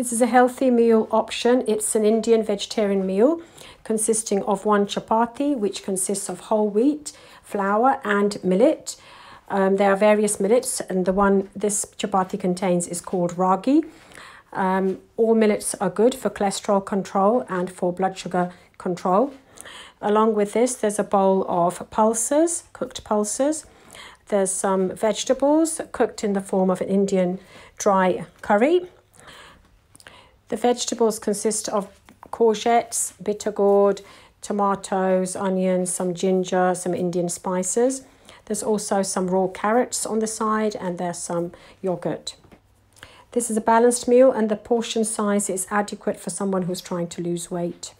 This is a healthy meal option. It's an Indian vegetarian meal consisting of one chapati, which consists of whole wheat, flour, and millet. Um, there are various millets, and the one this chapati contains is called ragi. Um, all millets are good for cholesterol control and for blood sugar control. Along with this, there's a bowl of pulses, cooked pulses. There's some vegetables cooked in the form of an Indian dry curry. The vegetables consist of courgettes, bitter gourd, tomatoes, onions, some ginger, some Indian spices. There's also some raw carrots on the side and there's some yogurt. This is a balanced meal and the portion size is adequate for someone who's trying to lose weight.